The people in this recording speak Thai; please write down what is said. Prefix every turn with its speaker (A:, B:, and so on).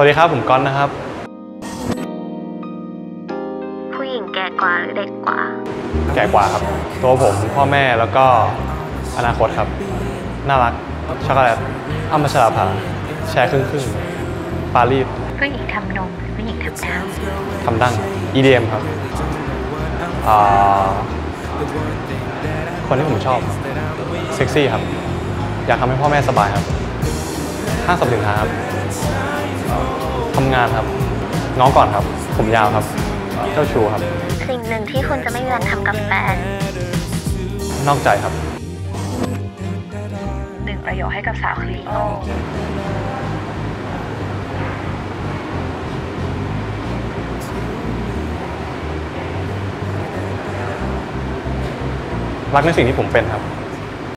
A: วัสดีครับผมก้อนนะครับ
B: ผู้หญิงแก่กว่าหรือเด็กกว่า
A: แก่กว่าครับ ตัวผมพ่อแม่แล้วก็อนาคตครับ น่ารักช็อกโกแลตอ้ำพัชราภาแชร์ครึ่งครึ่งๆปารีส
B: ผู้หญิงทำนมหรือผู้หญิงทำเท้า
A: ทำดั้ง EDM ครับอ่าคนที่ผมชอบเซ็กซี่ครับ อยากทำให้พ่อแม่สบายครับห้างสรรพสินค้าครับ ทำงานครับ ง้อก่อนครับ ผมยาวครับ เจ้าชู้ครับ
B: สิ่งหนึ่งที่คุณจะไม่มีวันทำกับแฟน
A: นอกใจครับ
B: หนึ่งประโยคให้กับสาวคลีโอ
A: รักในสิ่งที่ผมเป็นครับ